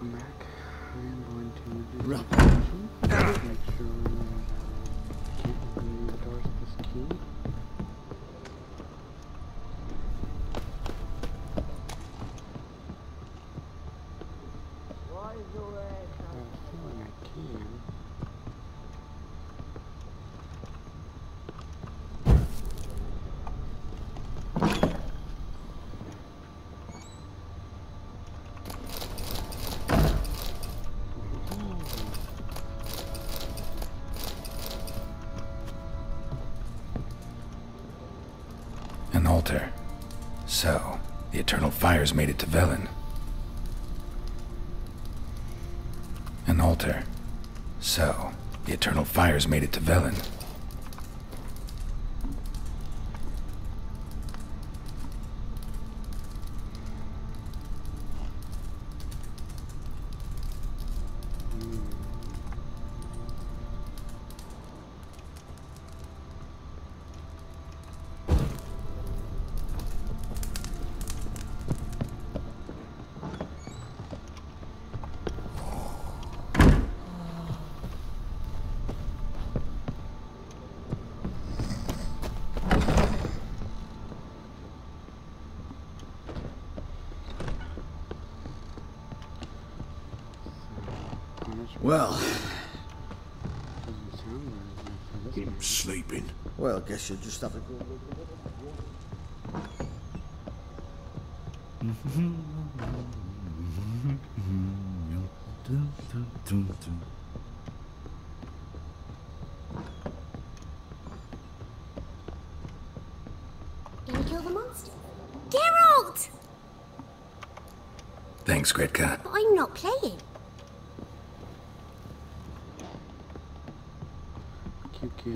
welcome back. I am going to do construction. Make sure uh, that can't the doors this key. Fires made it to Velen. An altar. So, the Eternal Fires made it to Velen. Very good for Him sleeping. well, guess you'll just have to go. Gonna kill the monster? Geralt! Thanks, Gretka. But I'm not playing.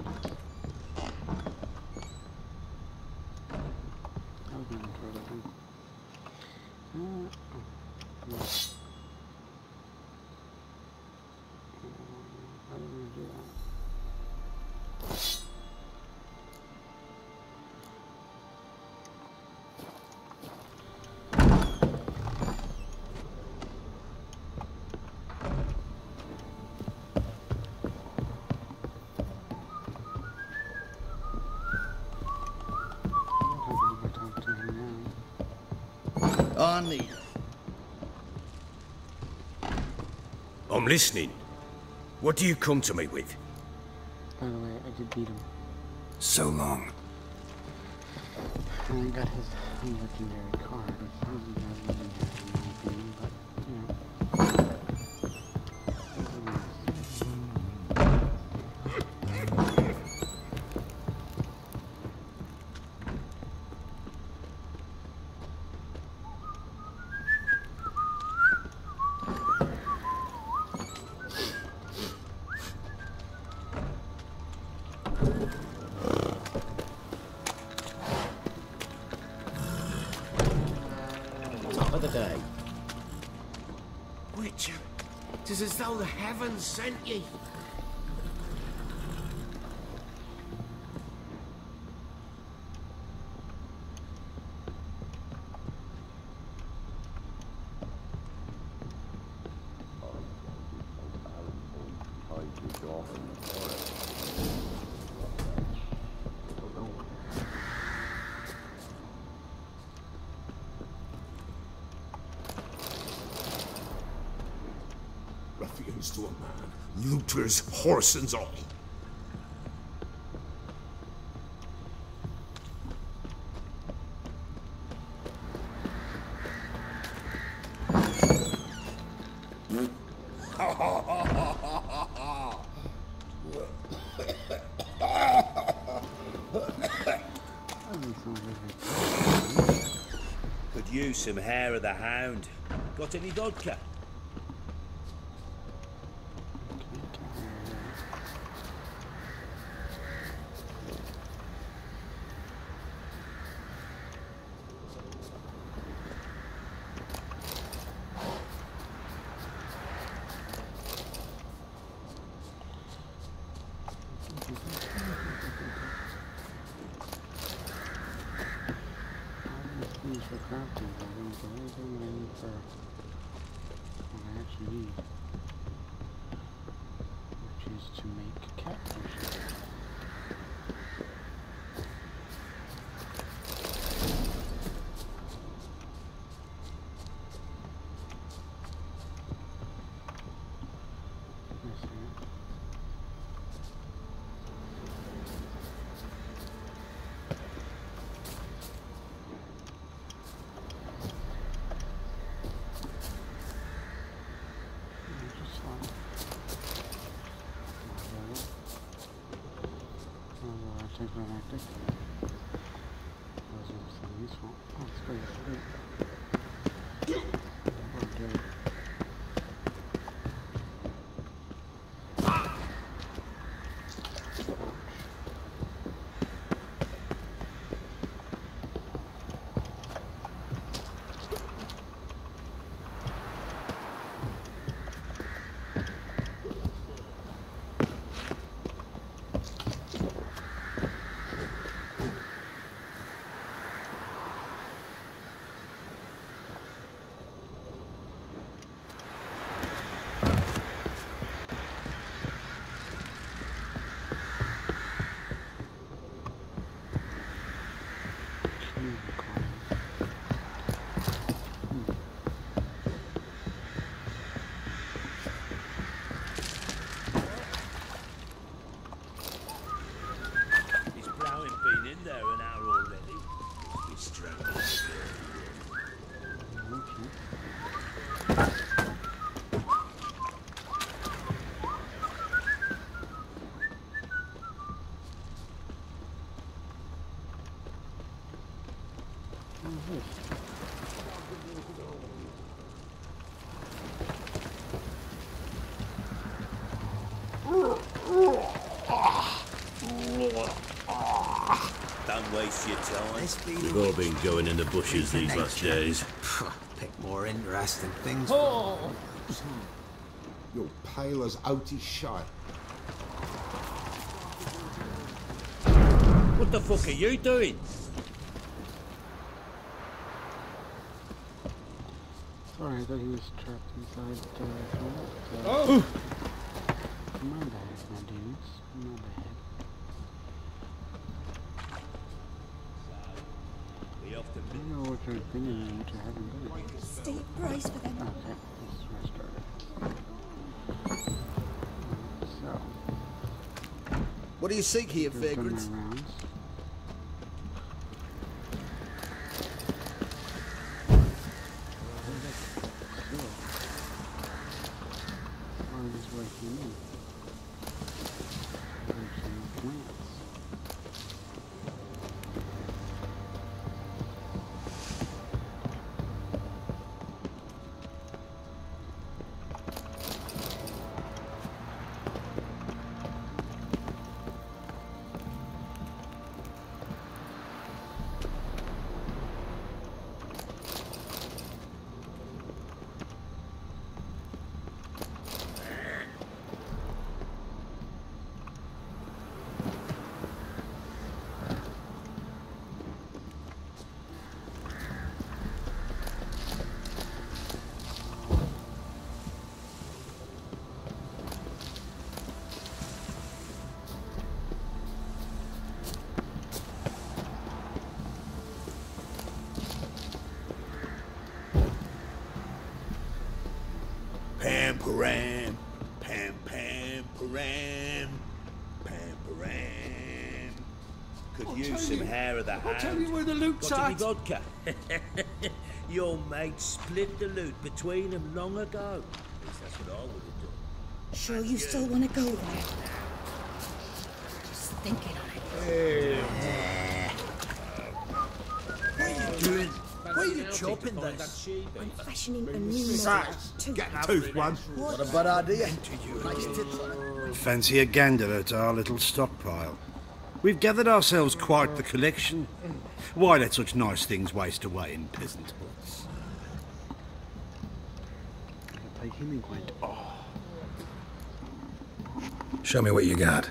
Kid. I'm listening. What do you come to me with? By the way, I did beat him. So long. And I got his legendary card, as though the heavens sent ye. Ruffians to a man, looters, horse and all. Could use some hair of the hound. Got any vodka? These for crafting, I didn't get anything I need for what I actually need. Which is to make cat waste your time. We've all been going in the bushes these last days. Pick more interesting things. You're pale as outy shite. What the fuck are you doing? Sorry, I thought he was trapped inside the uh, Oh! My bad, my dudes. My bad. We often I don't know what you're thinking and what you haven't done. Stay brace for them. Okay, let's restart it. So, What do you seek here, I've done my vagrants? Could use some hair of the hound. I'll tell you where the loot's Got at. vodka? Your mate split the loot between them long ago. At least that's what I would have done. Sure you still want to go there? Just thinking on it. Hey. What are you doing? Why are you chopping this? I'm fashioning a new model. Sass, Two. get tooth one. What a bad idea. Nice tits on it. Fancy a gander at our little stockpile. We've gathered ourselves quite the collection. Why let such nice things waste away in peasant huts? Gotta play Hemingway. Oh, Show me what you got.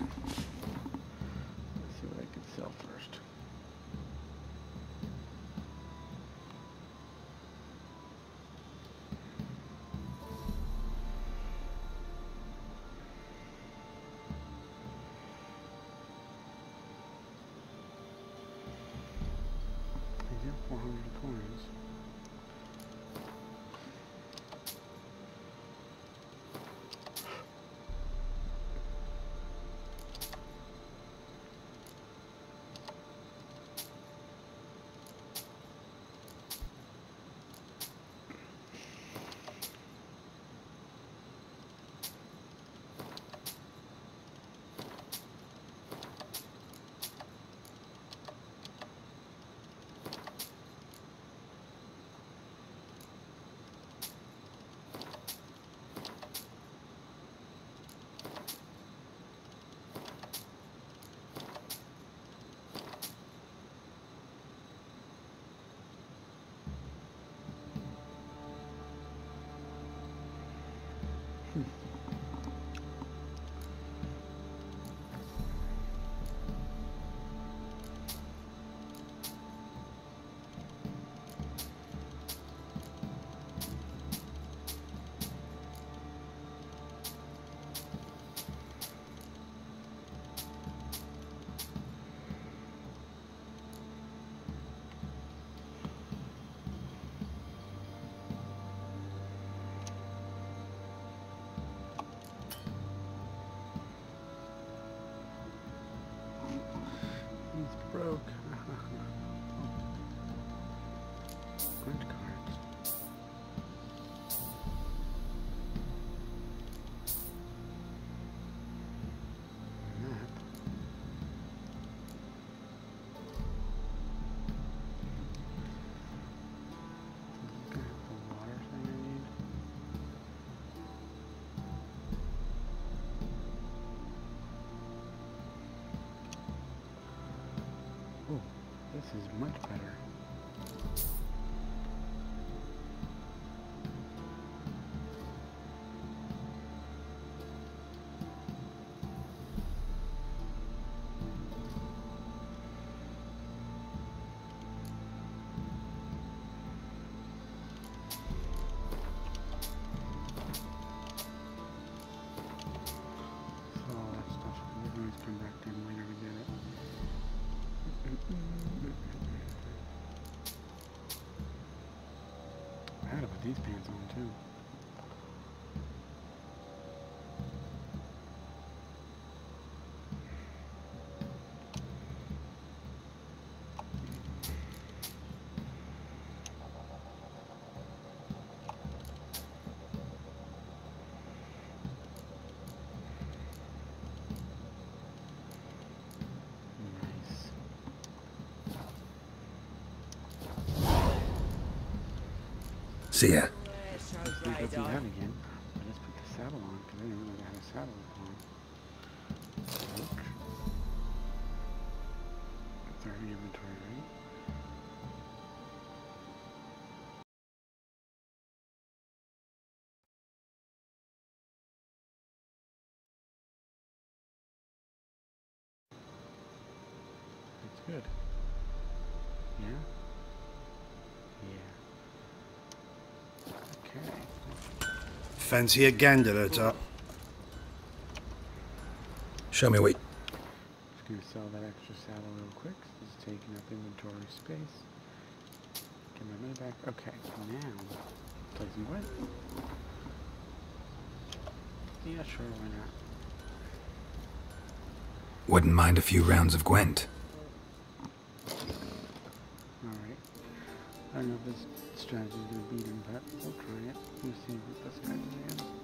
This is much better. These pants on too. Nice. See ya. Fancy a gander at top. Show me what. Just gonna sell that extra saddle real quick. 'cause It's taking up inventory space. Get my money back. Okay, now placing what? Yeah, sure, why not? Wouldn't mind a few rounds of Gwent. I don't know if this strategy is gonna beat him, but we'll try it. We'll see what this guy's again.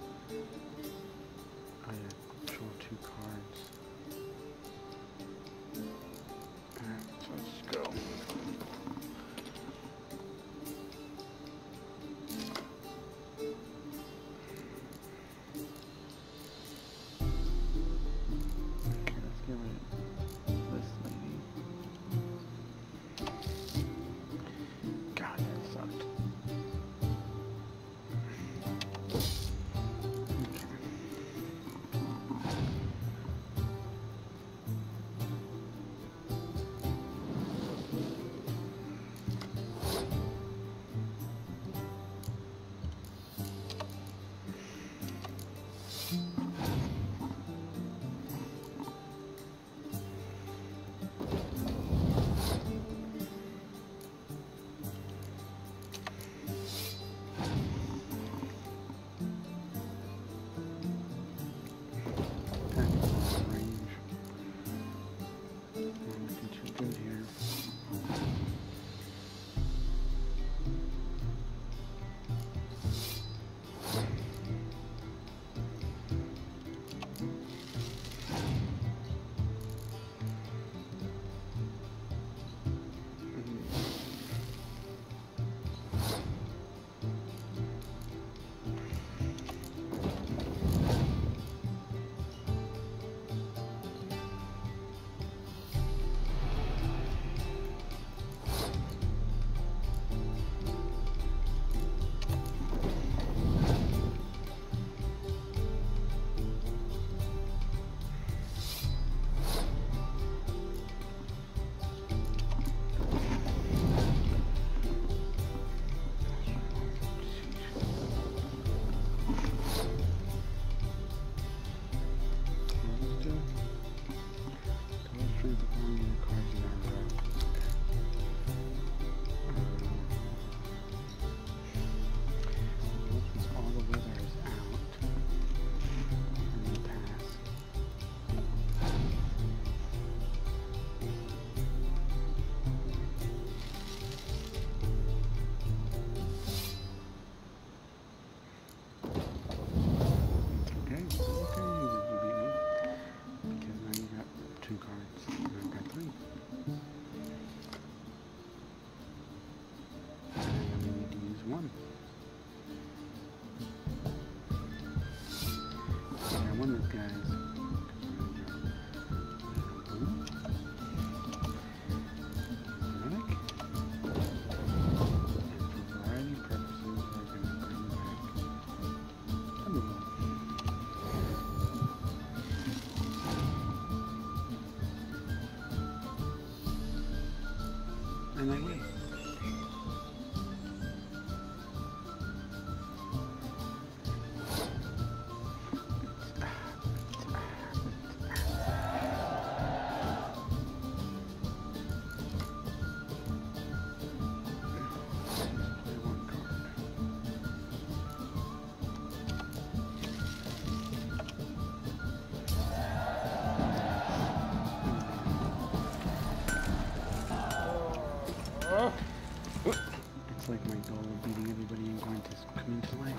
It's like my goal of beating everybody and going to come into life.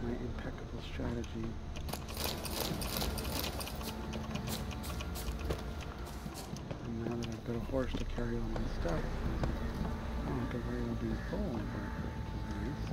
My impeccable strategy. And now that I've got a horse to carry all my stuff, I don't have to worry about being of work, which is nice.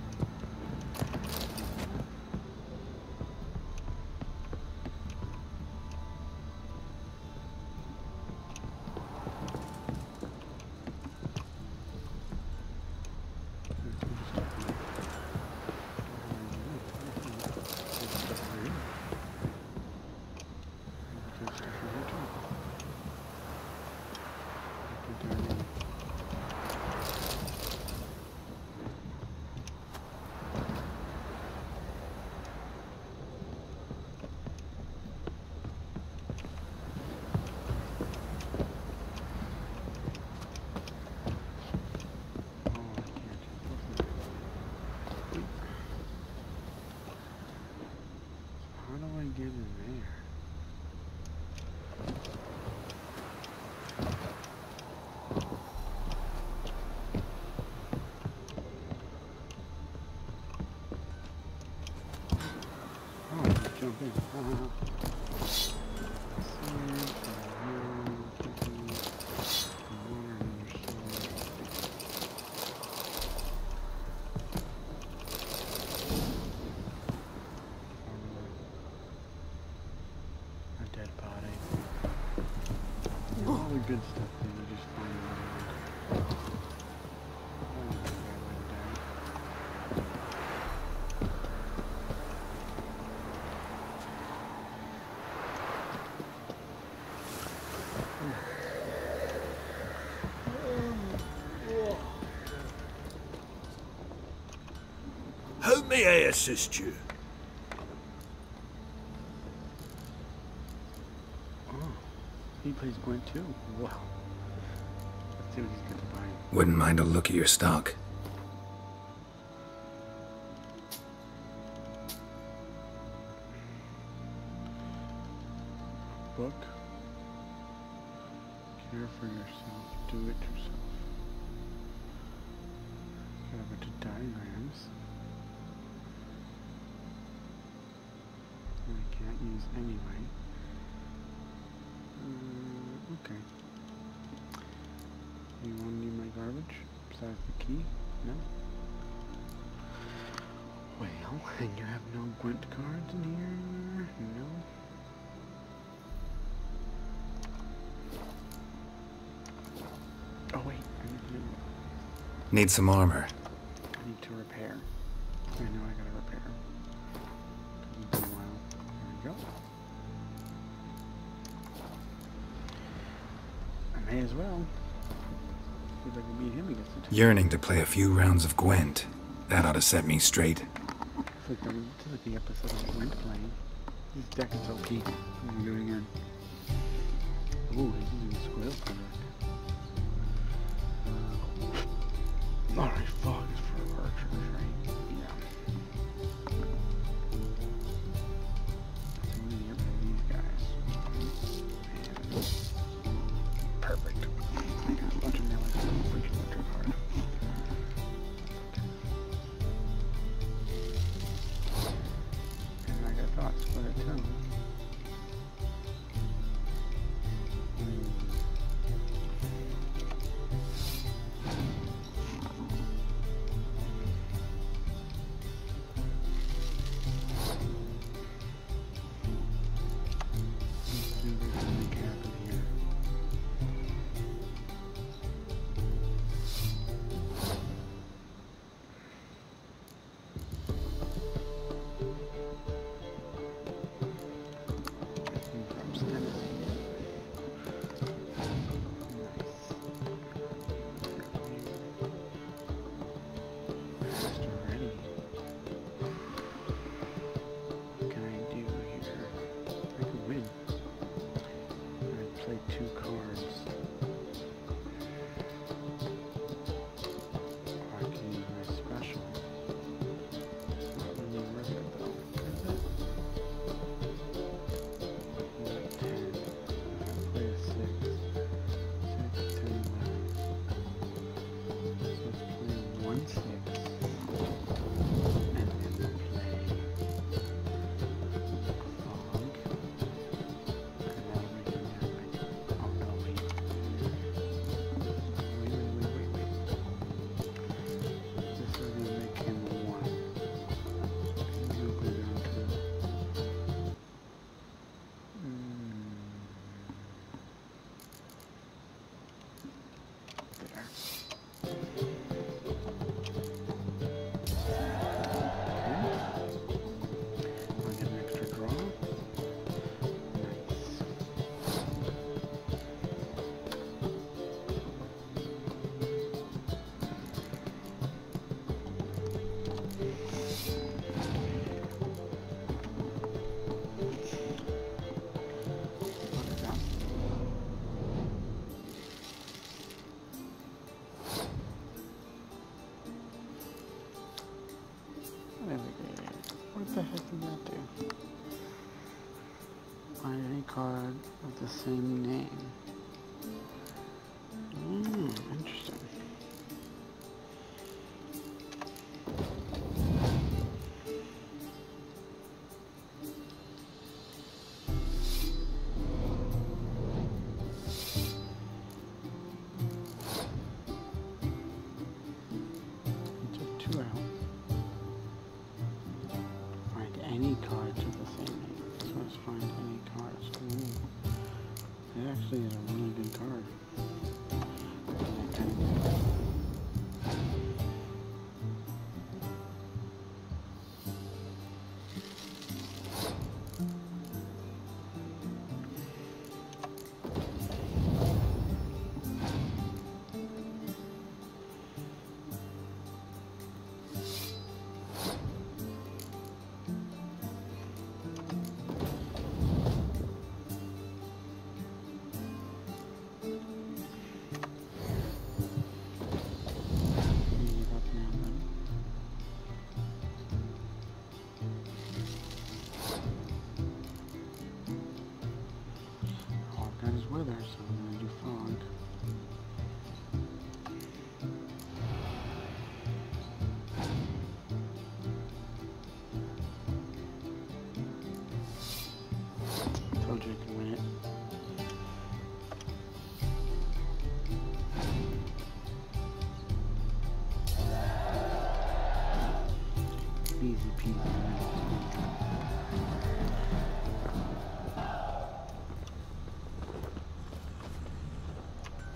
How do I get in there? Oh, I can jump in. Sand, and now, taking water and soil. A dead body. All the good stuff just uh, die. How may I assist you? Oh, plays Gwent too. Wow. Wouldn't mind a look at your stock. Garbage? Besides the key? No? Well, and you have no Gwent cards in here? No? Oh wait, I need some armor. I need to repair. I know I gotta repair. Took me a while. There we go. I may as well. Yearning to play a few rounds of Gwent. That ought to set me straight. It's like the, it's like the episode of Gwent playing. This deck is OP. I'm gonna do it again. Ooh, he's using squirrel cover. Uh, Alright, fog is for archers, right?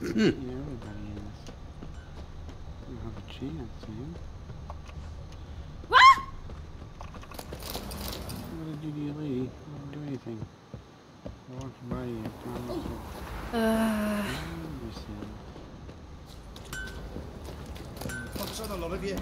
Yeah, everybody is. You have a chance, eh? What? What did you do, lady? Didn't do anything. I walked by you. I you. Uh, a lot of you?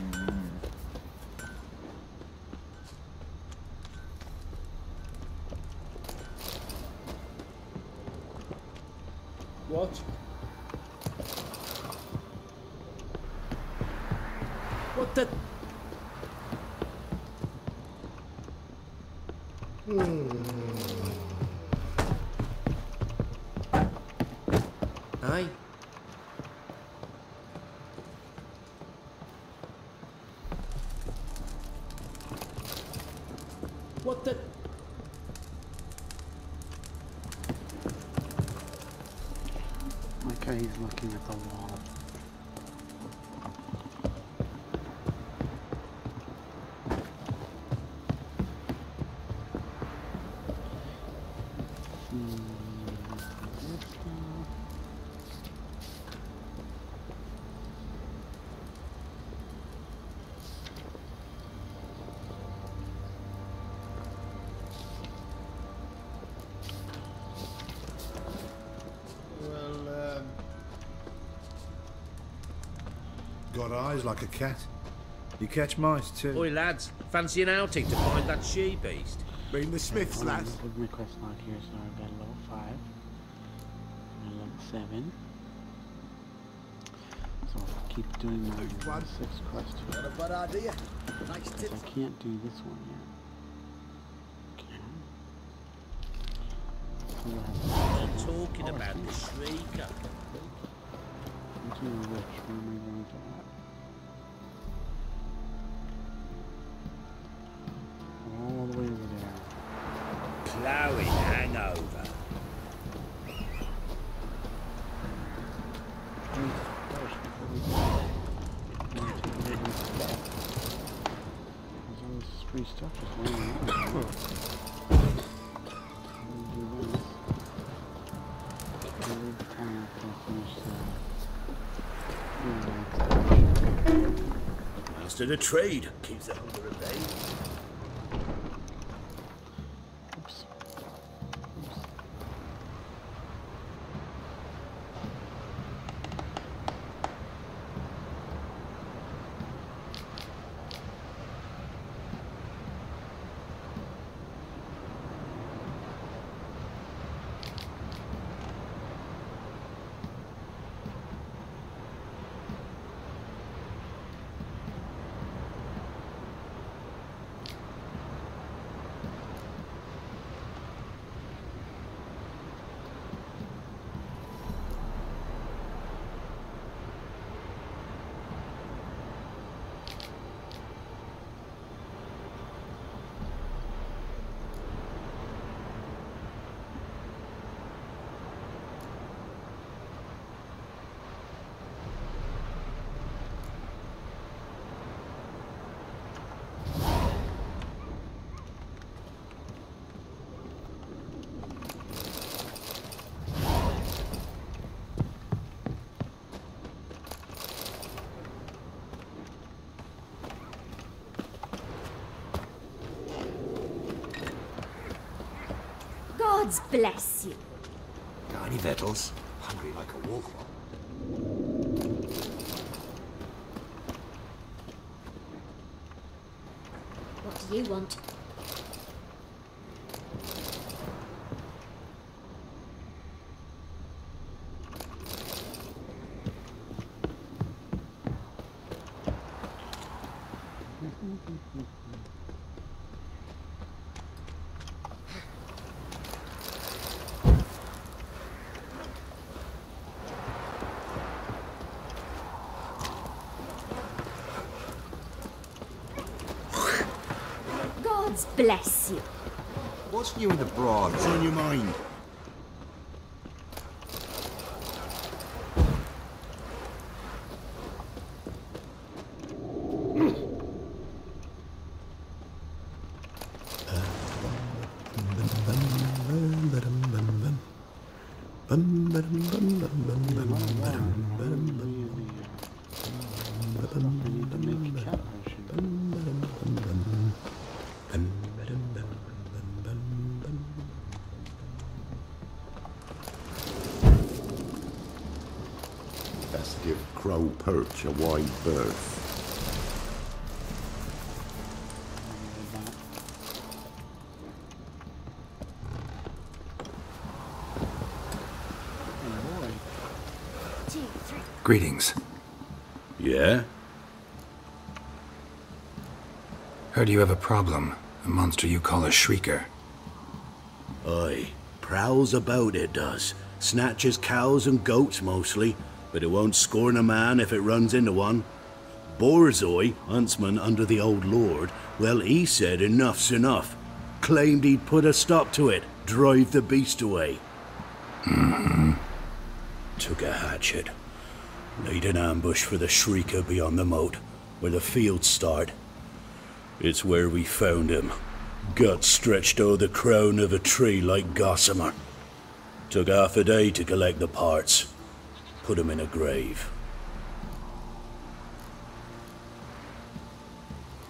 Got eyes like a cat. You catch mice too. Oi, lads, fancy an outing to find that she beast? Mean the Smiths, Hold on, lads. Look at my log here, so I've got a level 5. And a level 7. So I'll keep doing my level 6 quest here. not a bad idea. Nice Because. I can't do this one yet. Okay. So we'll have They're talking about the Shrieker. Continue which, where am I going to that? All the way over there. Plowing hangover. Master the trade keeps the hunger at bay. God's bless you. Got any victuals? Hungry like a wolf. What do you want? God's bless you. What's new in the broad? What's on your mind? Hmm. Stuff I need to make cat potion. Best give Perch a wide berth. I needed that. Boy. Two, three. Greetings. Yeah? Heard you have a problem. A monster you call a shrieker. Aye, prowls about it does. Snatches cows and goats mostly, but it won't scorn a man if it runs into one. Borzoi, huntsman under the old lord, well, he said enough's enough. Claimed he'd put a stop to it, drive the beast away. Mm-hmm. Took a hatchet. Laid an ambush for the shrieker beyond the moat, where the fields start. It's where we found him. Gut stretched o'er the crown of a tree like gossamer. Took half a day to collect the parts. Put him in a grave.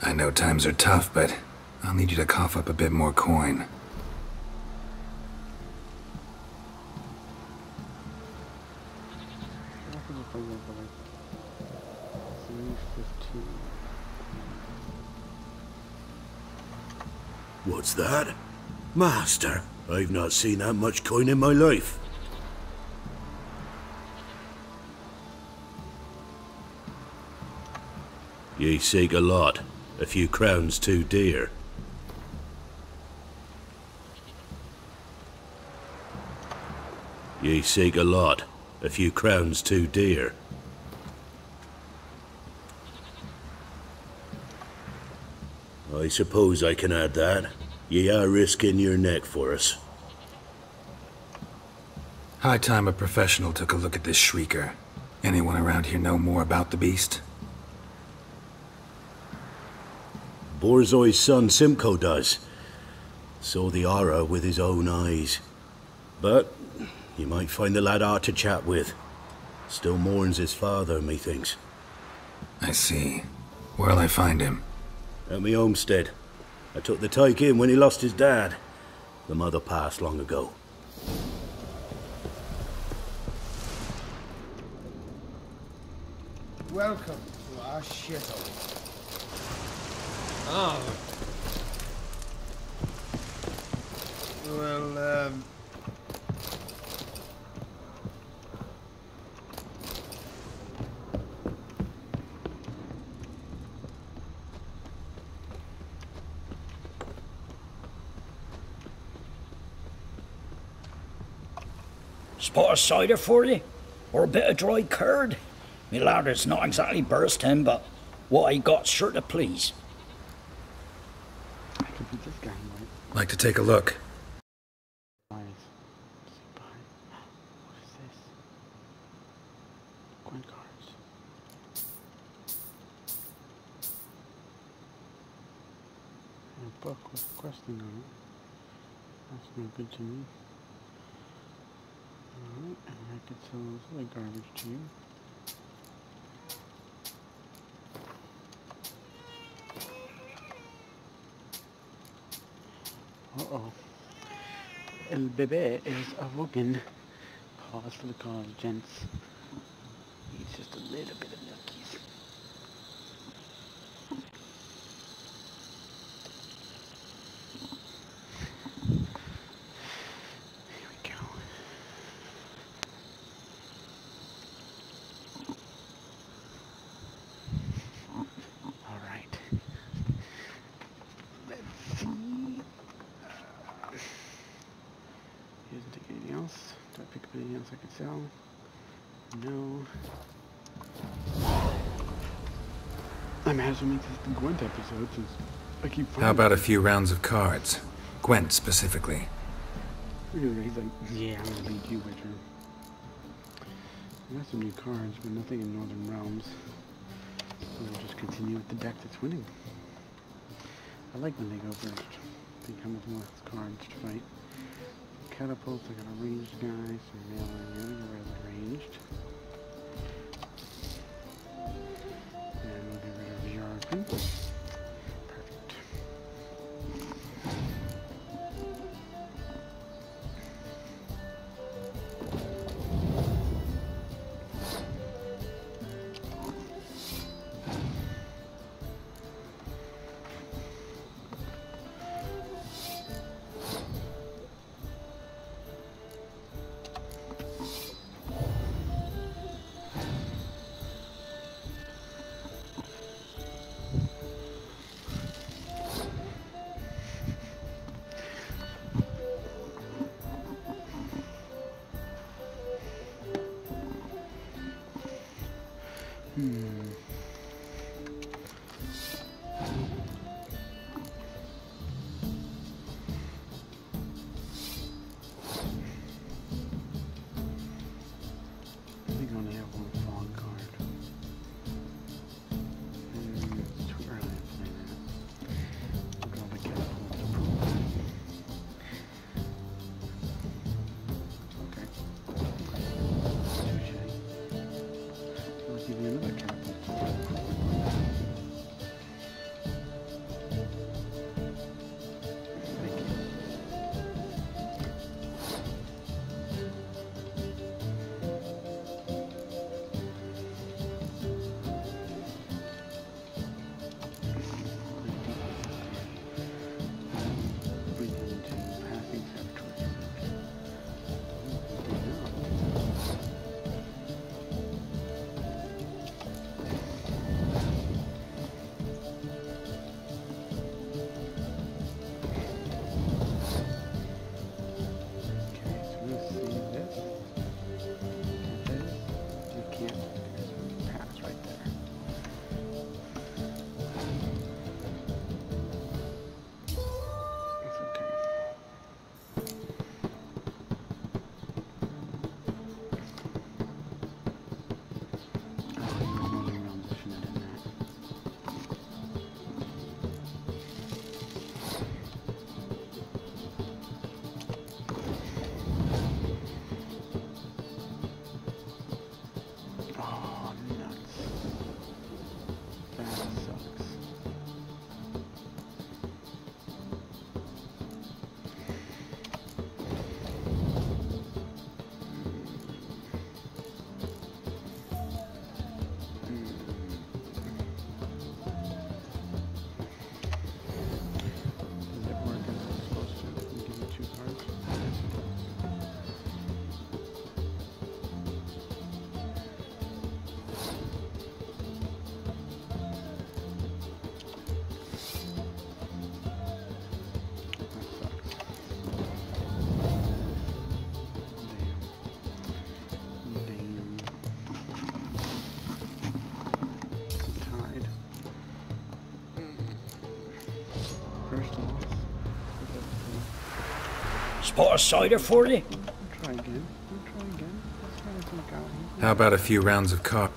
I know times are tough, but I'll need you to cough up a bit more coin. What happens if I go for like three fifteen? What's that? Master, I've not seen that much coin in my life. Ye seek a lot. A few crowns too dear. Ye seek a lot. A few crowns too dear. I suppose I can add that. Ye are risking your neck for us. High time a professional took a look at this shrieker. Anyone around here know more about the beast? Borzoi's son Simcoe does. Saw the aura with his own eyes. But you might find the lad hard to chat with. Still mourns his father, methinks. I see. Where'll I find him? At me homestead. I took the tyke in when he lost his dad. The mother passed long ago. Welcome to our shithole. Oh, Well, um... Spot of cider for you? Or a bit of dry curd? Me lad, it's not exactly bursting, but what I got sure to please. I could beat this guy, right? Like to take a look. Book with questing on it. That's no good to me. Alright, and I could sell this other garbage to you. Bebé is awoken. Pause for the cause, gents. He's just a little bit of milkies. Here we go. All right. Let's see. He doesn't take anything else. Do I pick up anything else I can sell? No. I make this Gwent episode since I keep How about a few rounds of cards? Gwent specifically. He's like, yeah, I'm gonna beat you, Witcher. I got some new cards, but nothing in Northern Realms. So we'll just continue with the deck that's winning. I like when they go first. They come with more cards to fight. Catapults, I got a ranged guy, so melee, I'm gonna get rid of the ranged. Spot a cider for you? We'll try again. We'll try again. Try to think out here. How about a few rounds of car?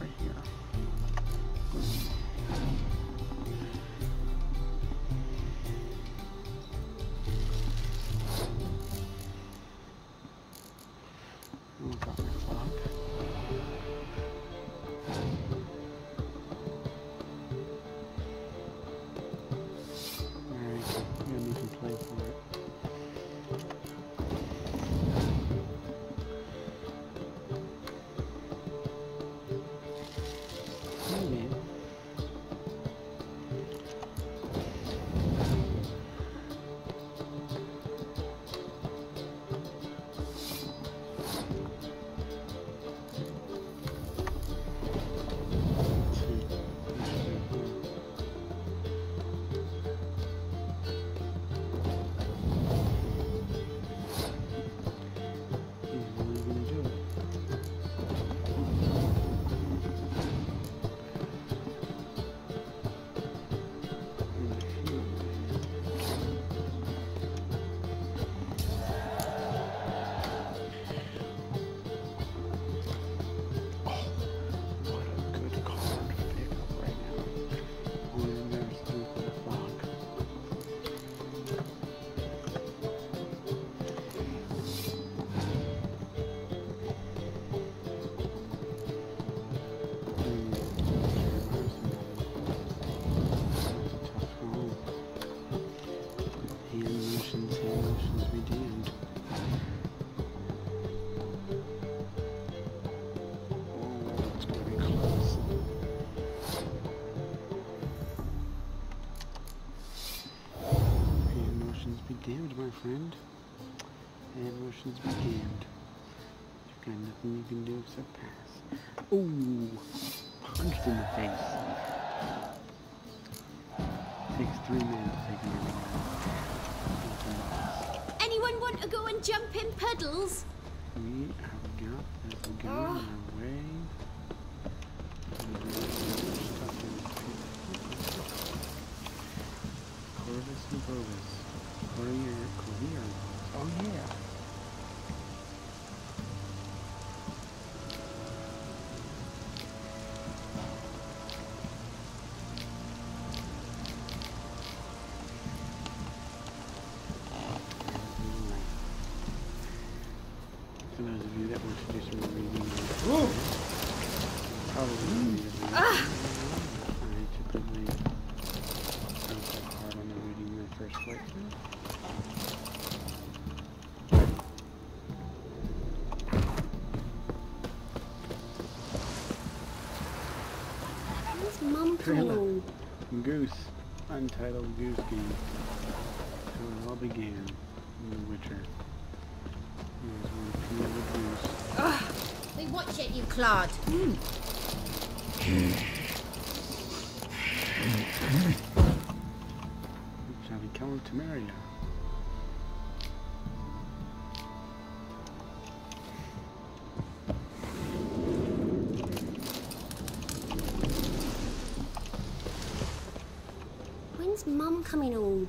Right friend. And motions be damned. You've got nothing you can do except pass. Ooh! Punched in the face. Takes three men to take him Anyone want to go and jump in puddles? We have got, have got. Goose. Untitled Goose Game. How it all began in The Witcher. Ugh, they watch it, you clod. Mm. Shall we come to Maria? coming home.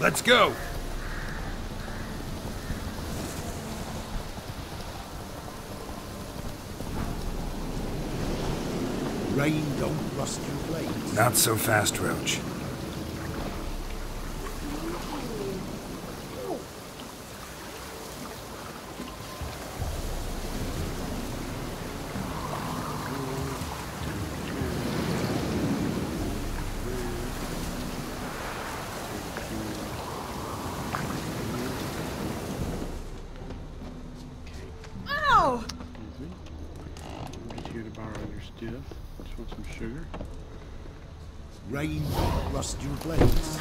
Let's go! Rain don't not so fast, Roach. Ow! Excuse me. I'm just here to borrow your stuff. Just want some sugar. Rain don't rust your blades.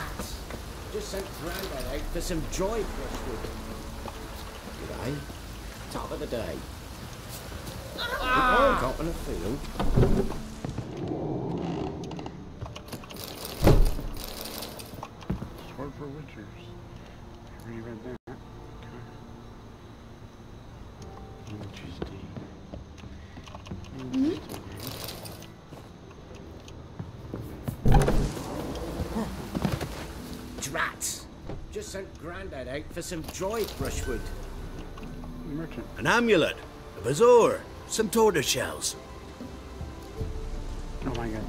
Just sent Grandad out for some joy brushwood. G'day. Top of the day. Ah. Cop in a field. Sword for Witchers. I already read that. Okay. Interesting. Interesting. Drats. Just sent Grandad out for some joy brushwood. Merchant. An amulet, a bazaar, some tortoise shells. Oh my god,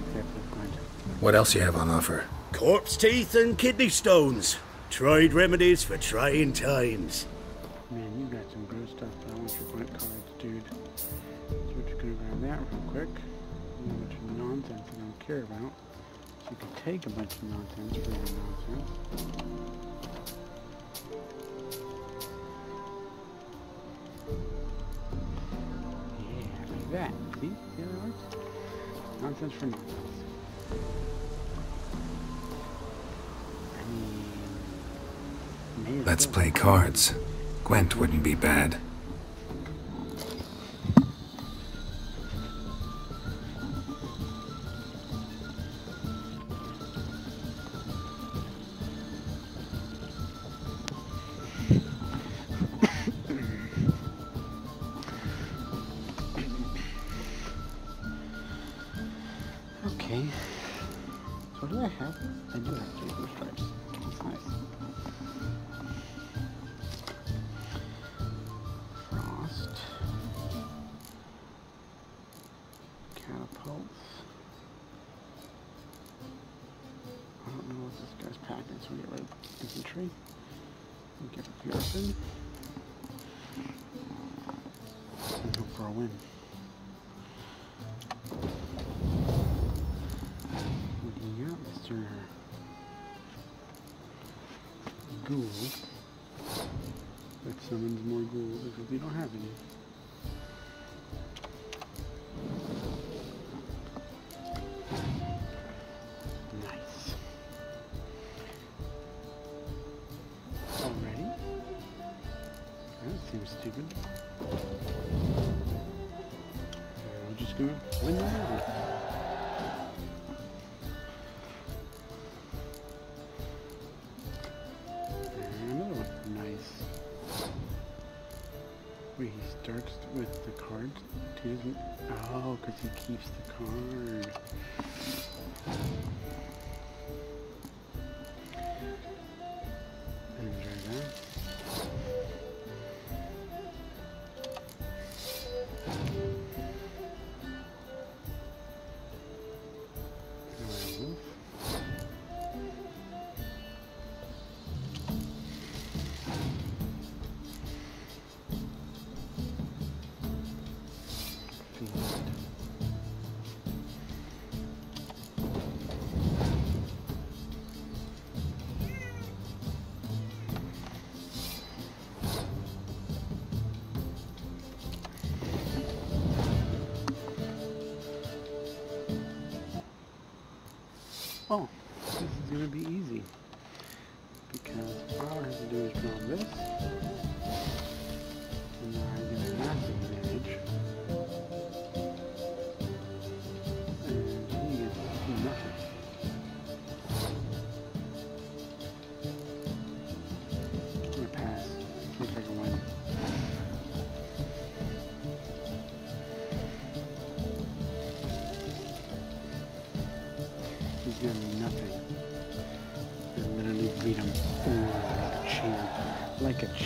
What else you have on offer? Corpse teeth and kidney stones. Tried remedies for trying times. Man, you got some gross stuff, but I want your point cards, dude. So we're just gonna grab that real quick. A bunch of nonsense I don't care about. So you can take a bunch of nonsense for your nonsense. That. See? See how that works? Nonsense for nonsense. I mean... Let's play cards. Gwent wouldn't be bad. Mr. Ghoul? That summons more ghouls because we don't have any.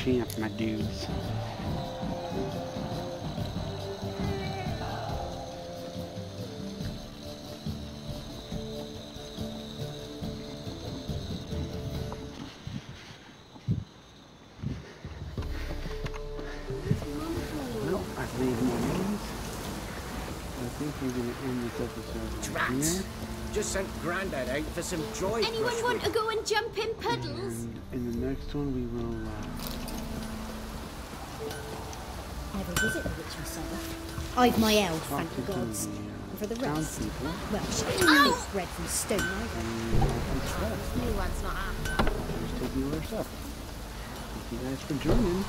Like a champ, my dudes. Well, I've made more names. I think we're gonna end this episode right here. Just sent Grandad out for some joy Anyone want to go and jump in puddles? And in the next one, we will. Uh, Never visit the witch myself. I've my elf, talk thank the gods. And for the the rest, townspeople. well, she ain't bread from stone either. and express. New one's not up. Just taking all our stuff. Thank you guys for joining.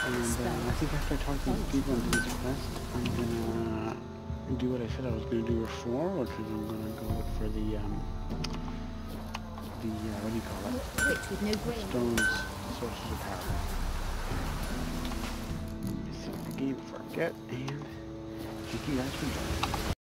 And uh, I think after I talk to these people and do this quest, I'm gonna do what I said I was gonna do before, which is I'm gonna go look for the um the uh, what do you call it? Witch with no grain. Stones sources of power. Forget, and for joining.